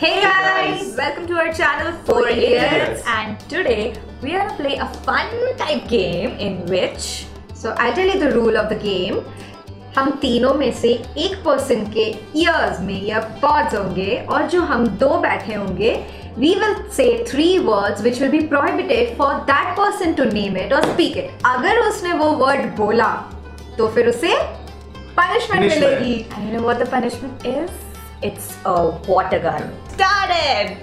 Hey guys, welcome to our channel 4 Idiots and today we are gonna play a fun type game in which So I'll tell you the rule of the game. हम तीनों में से एक person के years में या pods होंगे और जो हम दो बैठे होंगे we will say three words which will be prohibited for that person to name it or speak it. अगर उसने वो word बोला तो फिर उसे punishment Punishment. मिलेगी and you know what the punishment is? It's a water gun. started.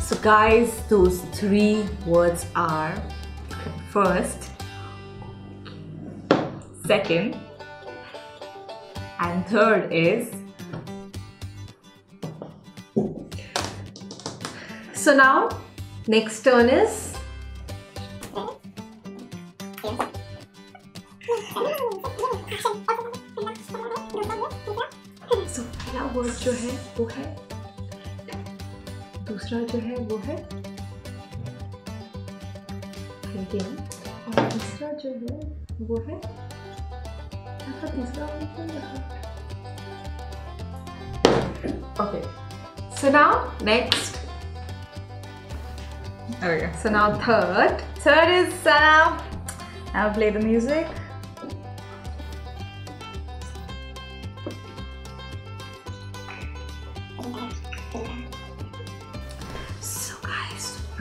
So guys, those three words are first, second, and third is? So now next turn is? Word जो है वो है दूसरा जो है वो है thinking और तीसरा जो है वो है ऐसा तीसरा है? okay. So now next. Okay. So now third. Third is Sana. Now play the music.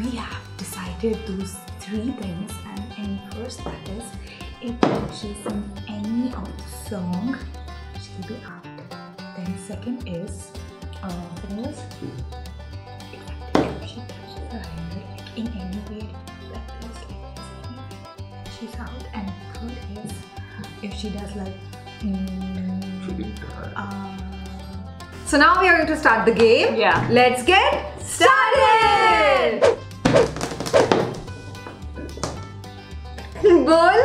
We have decided those three things and in first that is if she sings any of the song, she'll be out. Then second is uh, second is if she touches her hair like in any way like this, like this, she's out. And third is if she does like mm, uh, So now we are going to start the game. Yeah. Let's get started. बोल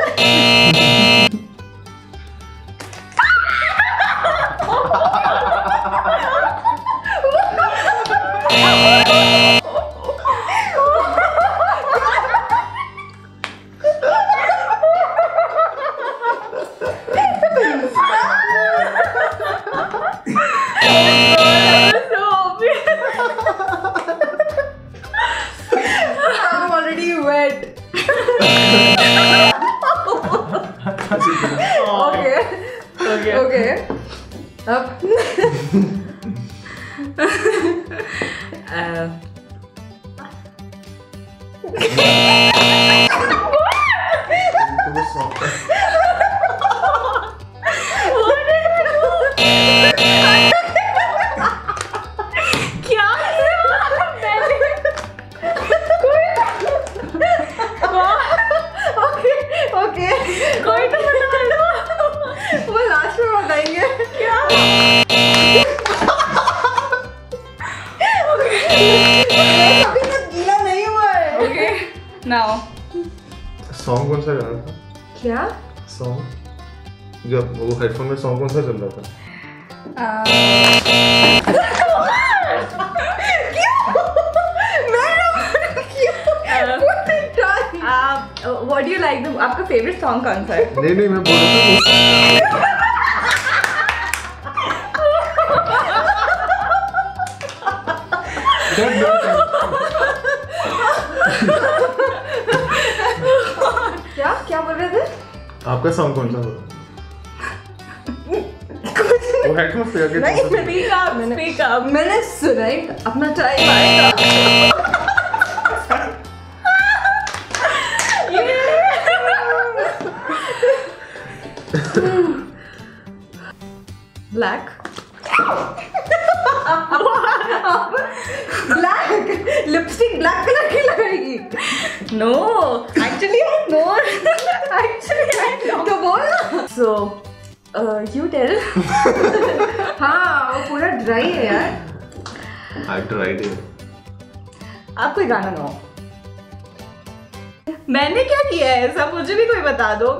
okay okay okay अब uh. अभी तक गीला नहीं हुआ है। Okay now song कौन सा गा रहा था? क्या? सॉन्ग जब वो हेडफोन में सॉन्ग कौन सा चल रहा था? व्हाट डू यू लाइक आपका फेवरेट सॉन्ग कौन सा है? नहीं नहीं मैं बोल रहा था क्या? क्या बोल रहे थे? आपका सॉन्ग कौन सा वो हेडफोन नहीं, कौन सा- स्पीक अप स्पीक अप मैंने सुना ही अपना टाइम आएगा black black lipstick black colour की लगाएगी नो एक्चुअली नो एक्चुअली तो बोल ना. सो यू टेल हाँ वो पूरा ड्राई है यार. आई ट्राइड इट आप कोई गाना गाओ. मैंने क्या किया है? ऐसा मुझे भी कोई बता दो.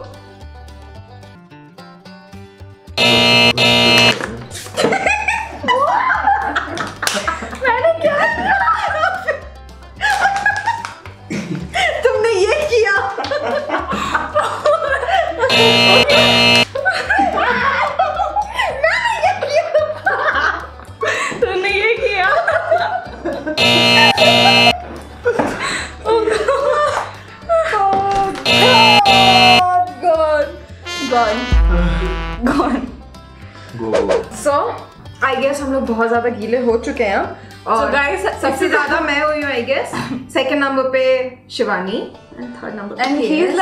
gone. Gone. gone. Go. So, I guess हम लोग बहुत ज़्यादा गीले हो चुके हैं और सबसे ज़्यादा मैं हुई हूँ आई गेस सेकेंड नंबर पे Shivani third number and he is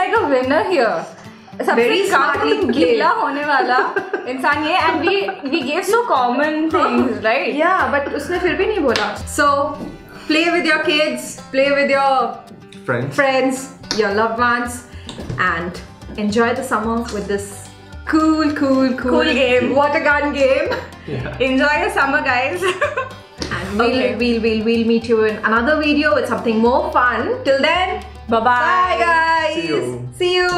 फिर भी नहीं बोला so play with your kids play with your friends your love and enjoy the summer with this cool, cool, cool, Cool game. water gun game. Yeah. enjoy your summer guys And we'll, Okay. we'll, we'll, we'll meet you in another video with something more fun. Till then, bye bye bye guys. See you. See you.